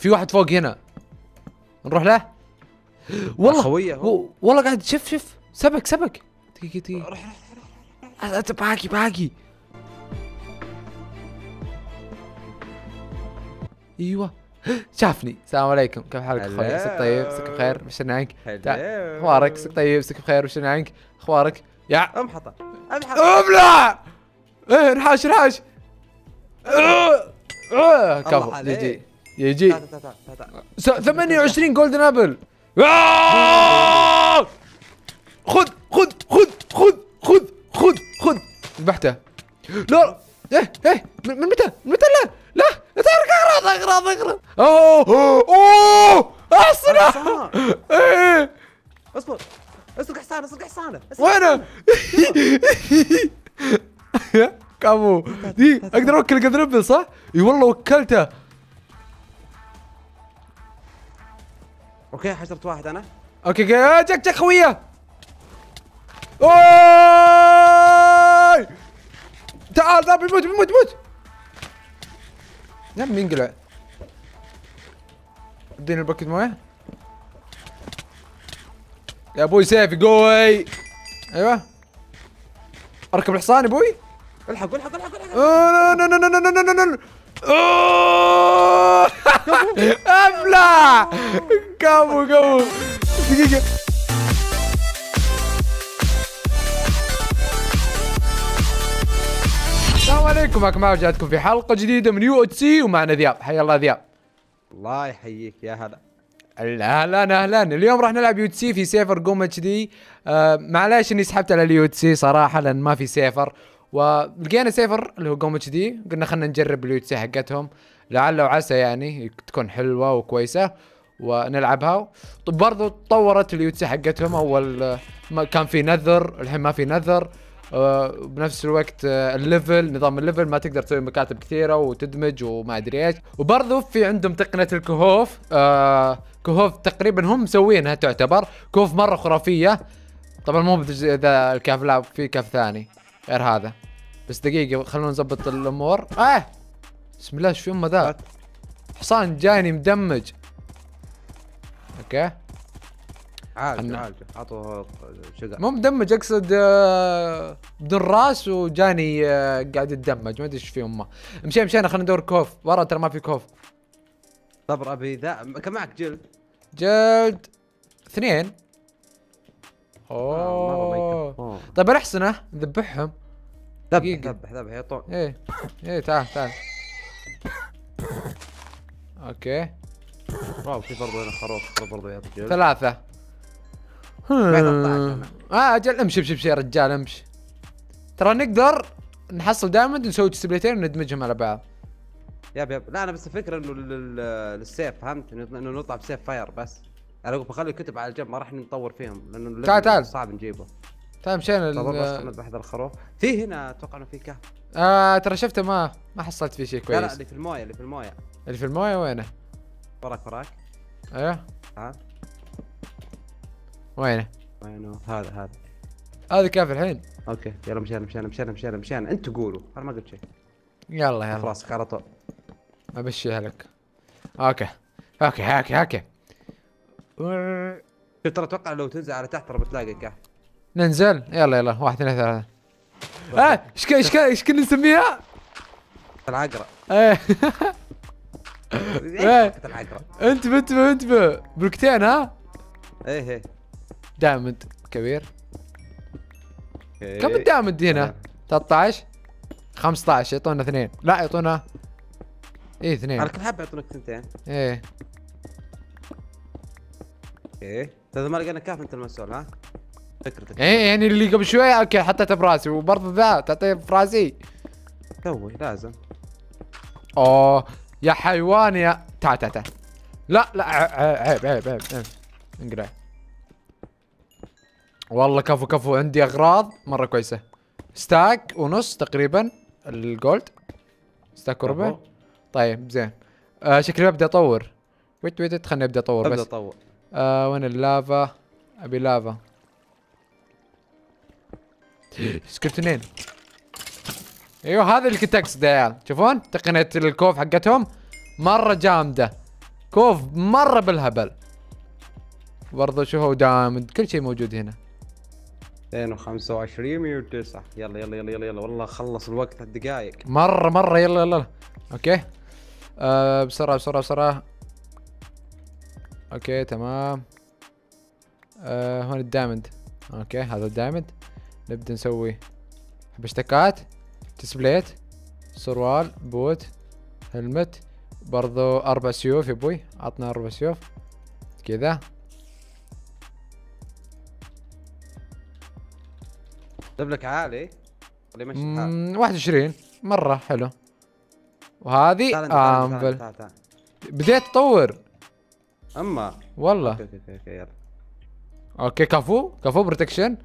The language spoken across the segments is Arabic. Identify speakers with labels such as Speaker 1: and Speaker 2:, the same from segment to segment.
Speaker 1: في واحد فوق هنا. نروح له؟ والله
Speaker 2: خويه
Speaker 1: والله قاعد شوف شوف سبك سبك. دقيقة دقيقة
Speaker 2: روح
Speaker 1: أنت باقي باقي. أيوه. شافني. السلام عليكم. كيف حالك
Speaker 2: أخوي.
Speaker 1: عساك طيب؟ عساك بخير؟ وش عنك. أخبارك؟ عساك طيب؟ عساك بخير؟ وش عنك أخبارك؟ يا.
Speaker 2: أمحطة. امحط
Speaker 1: ابلع إيه انحاش انحاش. آه، آه، كفو.
Speaker 2: عليك.
Speaker 1: يجي يجي.
Speaker 2: تعال تعال تعال تعال
Speaker 1: س- 28 golden apple! خذ خذ خذ خذ خذ خذ خذ ذبحته لا إيه إيه من متى؟ من متى؟ لا لا اتحرك اغراض اغراض اغراض أوه أوه احصنه. إيه.
Speaker 2: اصبر اسرق حصانه اسرق حصانه
Speaker 1: وينه؟ كامو. دي أقدر أوكل قدر صح؟ إي والله وكلته.
Speaker 2: أوكي حشرت واحد أنا.
Speaker 1: أوكي أوكي. آه، جك جك خويه اوي تعال ذا بيموت بيموت بيموت اديني مويه. يا أبوي سيفي قوي. أيوه. أركب الحصان يا أبوي.
Speaker 2: الحق الحق الحق الحق.
Speaker 1: أوه! ابلع كابو دقيقة. السلام عليكم معكم رجعتكم في حلقة جديدة من UHC ومعنا ذياب. حيا الله ذياب.
Speaker 2: الله يحييك يا هلا.
Speaker 1: أهلا أهلا اليوم راح نلعب UHC في server Gomme H آه، D معليش إني سحبت على ال UHC صراحة لأن ما في server. ولقينا server اللي هو Gomme HD. قلنا خلينا نجرب ال UHC حقتهم. لعل وعسى يعني تكون حلوة وكويسة ونلعبها. طب برضو تطورت ال UHC حقتهم. أول ما كان في nether الحين ما في nether. آه، بنفس الوقت آه، ال level نظام ال level ما تقدر تسوي مكاتب كثيرة وتدمج وما أدري إيش. وبرضو في عندهم تقنية الكهوف. آه كهوف تقريبا هم مسوينها تعتبر كهوف مرة خرافية. طبعا مو بتج- ذا الكهف لا في كهف ثاني. غير هذا. بس دقيقة خلونا نظبط الأمور. آه! بسم الله في أمه ذا؟ حصان جايني مدمج. okay.
Speaker 2: عالج عالج أعطوه شقة.
Speaker 1: مو مدمج أقصد آه، بدون راس وجاني آه، قاعد يتدمج. ما أدري إيش في أمه. مشينا مشينا خلينا ندور كهوف ورا ترى ما في كهوف
Speaker 2: صبر أبي ذا. كم معك؟ جلد؟
Speaker 1: جلد. اثنين. اوه
Speaker 2: يكفي. أوه.
Speaker 1: طيب الاحسنه نذبحهم.
Speaker 2: ذبح. ذبح ذبح يا طول
Speaker 1: إيه. إيه تعال تعال. okay.
Speaker 2: wow في برضه هنا خروف. برضه يعطي جلد
Speaker 1: ثلاثة.
Speaker 2: بعد 13 أنا.
Speaker 1: آه أجل امشي امشي امشي يا رجال امشي. ترى نقدر نحصل diamond ونسوي سبليتين وندمجهم على بعض.
Speaker 2: yep yep لا أنا بس الفكرة إنه للسيف فهمت؟ إنه نطلع بسيف fire بس. أنا أقول بخلي الكتب على الجنب ما راح نطور فيهم لأنه
Speaker 1: تعال، تعال.
Speaker 2: صعب نجيبه.
Speaker 1: طيب مشينا
Speaker 2: طب بس خلنا نذبح هذا الخروف. في هنا أتوقع إنه في كهف.
Speaker 1: آه ترى شفته ما ما حصلت فيه شيء
Speaker 2: لا لا
Speaker 1: كويس.
Speaker 2: اللي في الموية اللي في الموية.
Speaker 1: اللي في الموية وينه؟
Speaker 2: وراك وراك.
Speaker 1: أيوه.
Speaker 2: تعال
Speaker 1: وينه؟
Speaker 2: وينه؟ هذا هذا.
Speaker 1: هذا كيف الحين؟
Speaker 2: okay يلا مشينا مشينا مشينا مشينا مشينا. أنتوا قولوا أنا ما قلت شيء.
Speaker 1: يلا يلا.
Speaker 2: خلاص على طول
Speaker 1: امشيها لك. okay. okay okay okay.
Speaker 2: شوف ترى أتوقع لو تنزل على تحت ترى بتلاقي كهف
Speaker 1: ننزل؟ يلا يلا. واحد اثنين ثلاثة. آه إيش إيش إيش كنا نسميها؟
Speaker 2: العقرب
Speaker 1: إيه
Speaker 2: إيش حركة العقرب
Speaker 1: انتبه انتبه انتبه. بلوكتين ها؟
Speaker 2: إيه إيه.
Speaker 1: diamond كبير.
Speaker 2: okay.
Speaker 1: كم ال diamond هنا؟
Speaker 2: آه.
Speaker 1: 13 15 يعطونا اثنين. لا يعطونا إيه اثنين.
Speaker 2: على كل حبه يعطونك ثنتين.
Speaker 1: إيه.
Speaker 2: إيه. اذا ما لقينا كهف انت المسؤول ها؟ فكرتك.
Speaker 1: إيه يعني اللي قبل شوي okay حطيته براسي وبرضه ذا تعطيه براسي.
Speaker 2: سوي لازم.
Speaker 1: أوه يا حيوان يا تعال تعال تعال. لا لا عيب عيب عيب عيب. انقلع والله كفو كفو عندي أغراض مرة كويسة. stack ونص تقريبا ال gold. stack
Speaker 2: وربع.
Speaker 1: طيب زين. آه شكلي ببدأ أطور. wait wait خليني أبدأ أطور
Speaker 2: ابدا
Speaker 1: بس.
Speaker 2: طور
Speaker 1: آه وين اللافا؟ أبي لافا. سكرتونين أيوه هذا اللي كنت أقصده يا عيال. تشوفون تقنية الكهوف حقتهم مرة جامدة. كهوف مرة بالهبل. برضو شوفوا diamond كل شيء موجود هنا.
Speaker 2: 225 109 يلا يلا يلا يلا يلا. والله خلص الوقت ثلاث دقائق
Speaker 1: مرة مرة. يلا يلا. okay. آه بسرعة بسرعة بسرعة. okay تمام. آه هون ال diamond. okay هذا ال diamond. نبدأ نسوي بشتكات تسبليت سروال بوت هلمت برضو أربع سيوف يا أبوي عطنا أربع سيوف. كذا.
Speaker 2: لك عالي. ولا
Speaker 1: مم، 21 مرة حلو. وهذه انفل
Speaker 2: تعال
Speaker 1: بديت اطور
Speaker 2: أما.
Speaker 1: والله.
Speaker 2: أوكي أوكي أوكي أوكي يلا.
Speaker 1: أوكي كفو كفو بروتكشن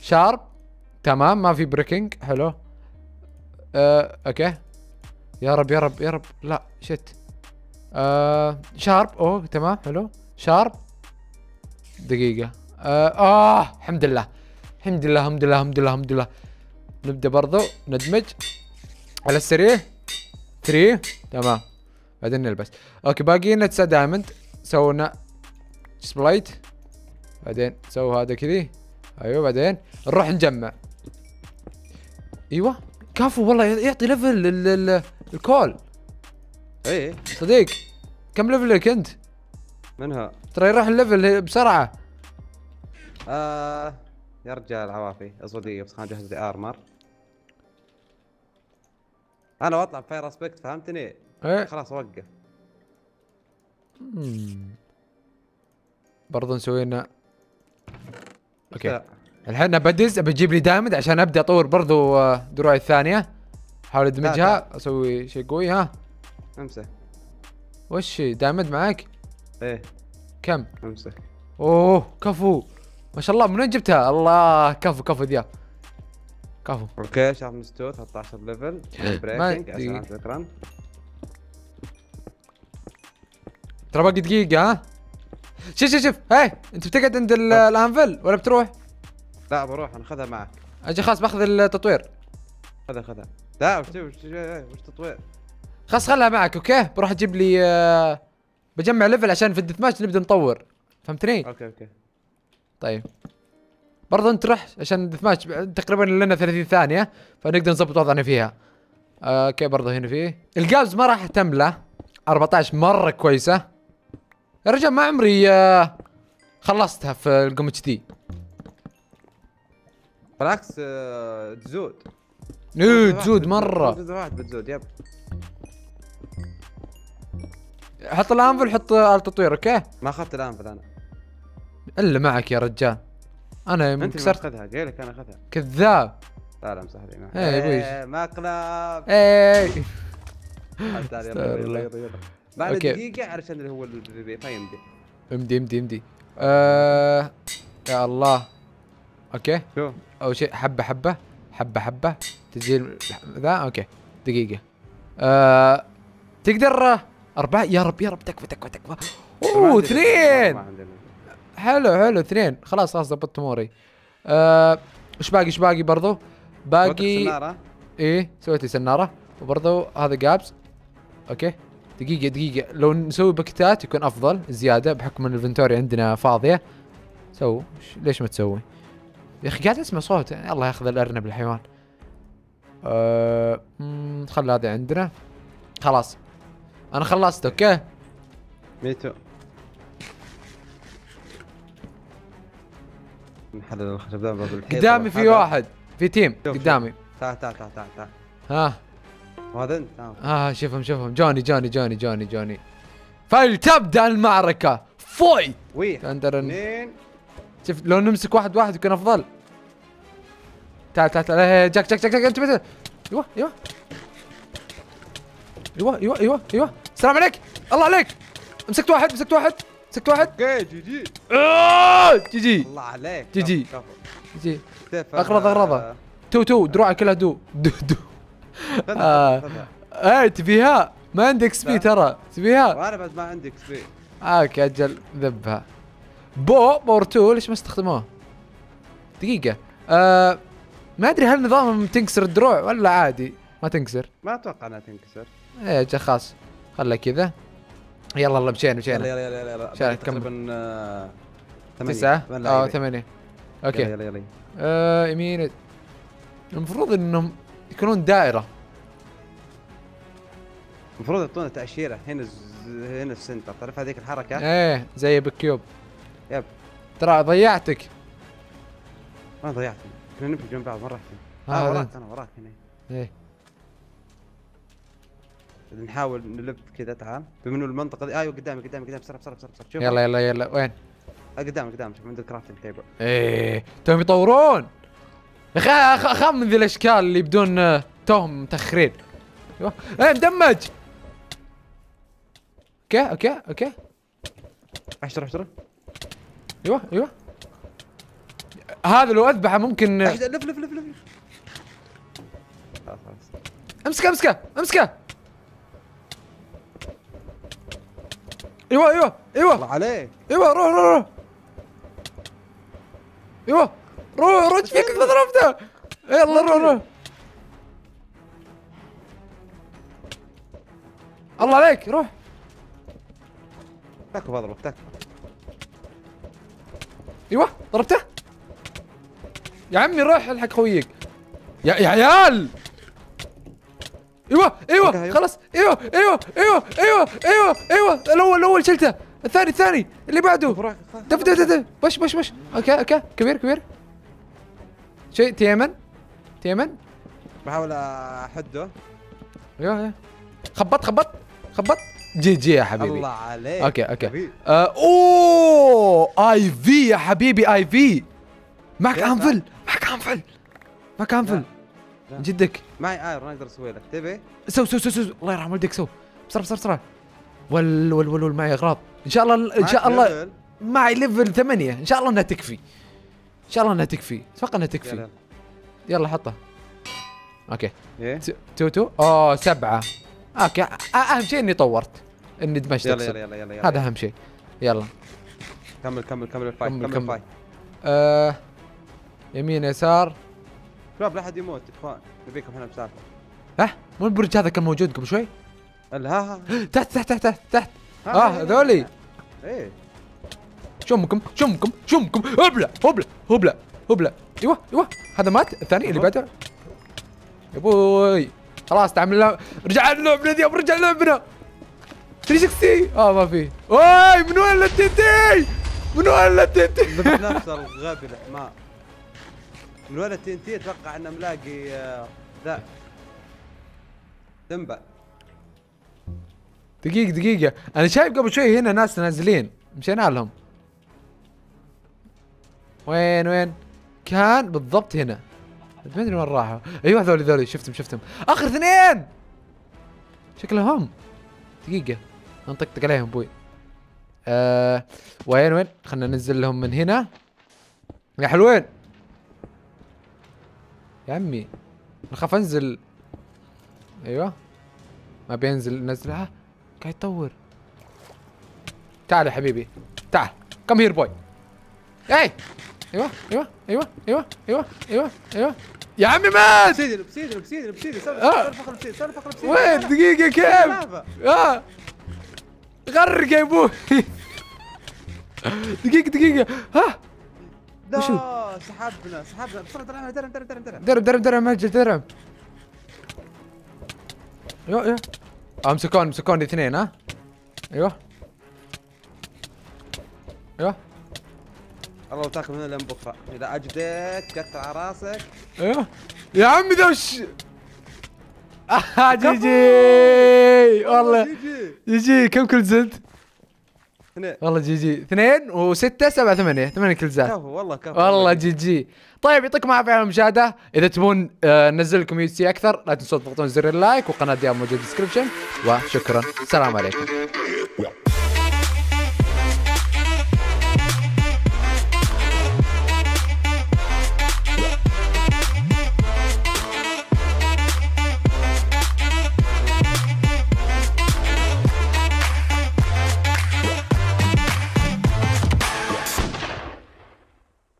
Speaker 1: sharp. تمام ما في breaking حلو. آه، okay. يا رب يا رب يا رب. لا shit آه sharp. أوه تمام حلو. sharp. دقيقة. آه, آه الحمد لله. الحمد لله الحمد لله الحمد لله الحمد لله. نبدأ برضو. ندمج. على السريع. 3 تمام. بعدين نلبس. okay باقي لنا 9 diamond سوينا chestplate بعدين سووا هذا كذي. أيوه بعدين نروح نجمع. إيوه كفو والله يعطي level ال- ال- ال
Speaker 2: coal. إيه.
Speaker 1: صديق كم level ك أنت؟
Speaker 2: منها؟
Speaker 1: ترى يروح ال level بسرعة.
Speaker 2: آه يا رجال عوافي اصبر دقيقة بس خليني اجهز لي armor أنا وأطلع ب fire aspect فهمتني؟
Speaker 1: إيه.
Speaker 2: خلاص أوقف.
Speaker 1: مم. برضو نسوي لنا
Speaker 2: okay.
Speaker 1: الحين بدز بجيب لي diamond عشان أبدأ أطور برضو آه، دروعي الثانية أحاول أدمجها أسوي شيء قوي ها.
Speaker 2: امسك.
Speaker 1: وش diamond معك
Speaker 2: إيه.
Speaker 1: كم؟
Speaker 2: امسك.
Speaker 1: أوه كفو. ما شاء الله من وين جبتها؟ الله كفو كفو ذياب كفو.
Speaker 2: أوكي شاف مستوى 13 ليفل بريكنج. عشان شكرا
Speaker 1: ترى باقي دقيقة ها؟ شوف شوف شوف. هاي انت بتقعد عند ال- الأنفل ولا بتروح؟
Speaker 2: لا بروح أنا خذها معك.
Speaker 1: أجي خلاص بأخذ التطوير.
Speaker 2: خذها خذها لا وش وش وش تطوير؟
Speaker 1: خلاص خلها معك أوكي؟ بروح أجيب لي آه، بجمع ليفل عشان في الدث ماتش نبدأ نطور. فهمتني؟
Speaker 2: أوكي أوكي.
Speaker 1: طيب. برضه أنت رح عشان ال death match تقريبا لنا 30 ثانية فنقدر نظبط وضعنا فيها. آه، okay برضه هنا فيه ال gaps ما راح اهتم له 14 مرة كويسة. يا رجال ما عمري آه، خلصتها في ال game دي
Speaker 2: بالعكس آه، تزود. إيه
Speaker 1: تزود مرة.
Speaker 2: جزء واحد بتزود yep.
Speaker 1: حط ال anvil حط التطوير okay؟
Speaker 2: ما أخذت ال anvil
Speaker 1: أنا. إلا معك يا رجال.
Speaker 2: أنا أنت
Speaker 1: كسرت
Speaker 2: أخذها قايل لك أنا أخذها.
Speaker 1: كذاب.
Speaker 2: لا لا امسح لي. ما-
Speaker 1: إيه.
Speaker 2: إيه، مقلب
Speaker 1: اي
Speaker 2: تعال تعال يلا. يلا. يلا بعد
Speaker 1: أوكي.
Speaker 2: دقيقة علشان اللي هو ال PvP فيمدي
Speaker 1: امدي امدي امدي. آه يا الله. okay.
Speaker 2: شوف
Speaker 1: أول شيء حبة حبة. حبة حبة. تسجيل ذا؟ okay. دقيقة. آه تقدر؟ أربعة. يا رب يا رب. تكفى تكفى تكفى.
Speaker 2: أوه
Speaker 1: اثنين. حلو حلو. اثنين. خلاص خلاص ضبطت أموري. آه إيش باقي؟ إيش باقي برضو؟ باقي
Speaker 2: السنارة.
Speaker 1: إيه سويت لي سناره وبرضو هذا gaps. okay. دقيقة دقيقة. لو نسوي باكيتات يكون أفضل زيادة بحكم إن ال inventory عندنا فاضية. so ليش ما تسوي؟ يا أخي قاعد أسمع صوت. الله ياخذ الأرنب الحيوان. أه... خلي هذا عندنا. خلاص. أنا خلصت أوكي؟
Speaker 2: ميتو.
Speaker 1: قدامي في. واحد. في تيم. قدامي.
Speaker 2: تعال تعال تعال تعال.
Speaker 1: ها.
Speaker 2: وهذا انت. تعال.
Speaker 1: ها شوفهم شوفهم. جوني جوني جوني جوني جوني. فلتبدأ المعركة. فايت
Speaker 2: وي. اثنين.
Speaker 1: شوف لو نمسك واحد واحد يكون أفضل. تعال تعال تعال. إيه، جاك جاك جاك جاك. أنت بت- أيوه أيوه. أيوه أيوه أيوه أيوه. السلام عليك. الله عليك. مسكت واحد مسكت واحد مسكت واحد.
Speaker 2: okay GG.
Speaker 1: آه، GG.
Speaker 2: الله عليك.
Speaker 1: GG.
Speaker 2: كفو،
Speaker 1: جي
Speaker 2: كفو.
Speaker 1: أغرض- أغرضه. تو تو. دروعي كلها دو. دو دو. آه. إيه تبيها؟ ما عندك XP
Speaker 2: لا.
Speaker 1: ترى. تبيها؟
Speaker 2: وأنا بعد ما عندي XP
Speaker 1: okay أجل ذبها. bow power 2 ليش ما استخدموه؟ دقيقة. آه ما أدري هل نظامهم تنكسر الدروع ولا عادي؟ ما تنكسر؟
Speaker 2: ما أتوقع إنها تنكسر.
Speaker 1: إيه جا خلاص. خله كذا. يلا يلا مشينا
Speaker 2: يلا
Speaker 1: مشينا.
Speaker 2: يلا يلا يلا يلا.
Speaker 1: كمل.
Speaker 2: تقريبا آه،.
Speaker 1: تسعة؟ آه
Speaker 2: لاعبين.
Speaker 1: ثمانية.
Speaker 2: يلا
Speaker 1: okay
Speaker 2: يلا يلا.
Speaker 1: آه يمين. المفروض إنهم يكونون دائرة.
Speaker 2: المفروض يعطونا تأشيرة. هنا ز- هنا في ال center تعرف هذيك الحركة؟
Speaker 1: إيه زي بالكيوب
Speaker 2: يب.
Speaker 1: ترى ضيعتك.
Speaker 2: ما ضيعت كنا نمشي جنب بعض. مرة
Speaker 1: آه،
Speaker 2: آه
Speaker 1: هذا.
Speaker 2: وراك أنا وراك هنا.
Speaker 1: إيه.
Speaker 2: نحاول نلف كذا تعال. بما انه المنطقة دي؟ أيوه قدامي قدامي. قدامي بسرعة بسرعة بسرعة. شوف.
Speaker 1: يلا يلا يلا. وين؟
Speaker 2: آه، قدامي قدامي. شوف عند ال crafting
Speaker 1: table. إيه. توهم يطورون. اخاف من ذي الأشكال اللي بدون آه، توهم متاخرين أيوه. إيه مدمج. okay okay okay.
Speaker 2: احشر احشر
Speaker 1: أيوه أيوه. هذا لو أذبحه ممكن
Speaker 2: احشر لف لف لف لف.
Speaker 1: امسكه امسكه امسكه. أيوه أيوه
Speaker 2: الله
Speaker 1: أيوه
Speaker 2: عليك.
Speaker 1: أيوه روح روح روح. أيوه. روح روح فيك ضربته يلا روح روح. الله عليك روح.
Speaker 2: تاكو بضربك تاكو.
Speaker 1: أيوه ضربته يا عمي روح الحق خويك. يا يا عيال. أيوه أيوه
Speaker 2: أيوة.
Speaker 1: خلاص. أيوه أيوه أيوه أيوه أيوه أيوه. الأول الأول شلته الثاني الثاني. اللي بعده. دف دف دف. push push push. okay okay. كبير كبير. شيء تيمن؟ تيمن؟
Speaker 2: بحاول أحده.
Speaker 1: أيوه أيوه. خبط خبط خبط. جي جي يا حبيبي.
Speaker 2: الله عليك.
Speaker 1: أوكي أوكي.
Speaker 2: حبيبي.
Speaker 1: آه أوه آي في يا حبيبي آي في. معك؟ أنفل معك أنفل معك
Speaker 2: أنفل.
Speaker 1: جدك.
Speaker 2: معي ايرون أقدر أسوي لك. تبي؟
Speaker 1: سو سو سو سو. الله يرحم والديك سو. بسرعة بسرعة بسرعة. ول ول ول معي إغراض. إن شاء الله إن شاء الله؟ معي level ثمانية. إن شاء الله إنها تكفي. إن شاء الله إنها تكفي. أتوقع
Speaker 2: إنها
Speaker 1: تكفي. يلا. حطها.
Speaker 2: okay.
Speaker 1: إيه. تو تو أوه سبعة. أوكي. أهم شيء إني طورت. إني دمجت
Speaker 2: يلا. يلا يلا يلا يلا.
Speaker 1: هذا أهم شيء. يلا.
Speaker 2: كمل كمل كمل ال
Speaker 1: fight
Speaker 2: كمل،.
Speaker 1: ال
Speaker 2: fight.
Speaker 1: آه يمين يسار.
Speaker 2: شباب لا أحد يموت إخوان. نبيكم إحنا بسالفة.
Speaker 1: ها؟ مو البرج هذا كان موجود قبل شوي؟
Speaker 2: لا ها ها.
Speaker 1: تحت تحت تحت تحت, آه
Speaker 2: هنا،
Speaker 1: هذولي.
Speaker 2: هنا. إيه.
Speaker 1: شمكم شمكم شمكم هبلة هبلة هبلة هبلة. إيوه إيوه. هذا مات الثاني اللي. بعده. يا أبوي خلاص تعمل لنا رجع لعبنا دي رجع لعبنا 360 آه ما في. أوي من وين التي تي من وين التي تي
Speaker 2: ذبح نفس الغبي الحمار من وين التي ان تي أتوقع انه ملاقي آه، ذا. دمبة
Speaker 1: دقيقة دقيقة. أنا شايف قبل شوي هنا ناس نازلين. مشينا لهم. وين وين؟ كان بالضبط هنا. ما أدري وين راحوا. أيوه هذول هذول. شفتهم شفتهم. آخر اثنين! شكلهم دقيقة. نطقطق عليهم بوي آه وين وين؟ خلنا ننزل لهم من هنا. يا حلوين! يا عمي نخاف أنزل. أيوه. ما بينزل نزلها قاعد يطور تعال يا حبيبي. تعال كم هير بوي اي أيوه أيوه أيوه أيوه أيوه أيوه أيوه. يا عمي مات! آه.
Speaker 2: سوي فخر بسيدي سوي فخر بسيدي
Speaker 1: وين؟ دقيقة كيف. آه. غرق يا أبوي. دقيقة دقيقة. ها؟
Speaker 2: لا سحبنا سحبنا. بسرعة درعم درعم درعم درعم
Speaker 1: درب درب درب مجل درب. أيوه أيوه آه مسكون مسكوني اثنين ها؟ أيوه. أيوه
Speaker 2: الله تاكل من لين بكرة. إذا أجدك على راسك.
Speaker 1: أيوه يا عمي ذا وش؟ آه جي جي. والله. GG. كم kills ات؟
Speaker 2: اثنين.
Speaker 1: والله GG. اثنين وستة سبعة ثمانية. ثمانية kills ات
Speaker 2: كفو والله كفو.
Speaker 1: والله GG. طيب يعطيكم العافية على المشاهدة. إذا تبون آه، ننزل لكم UHC أكثر لا تنسوا تضغطون زر ال like وقناة دياب موجود في ال description وشكرا. السلام عليكم.